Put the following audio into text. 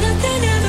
nothing ever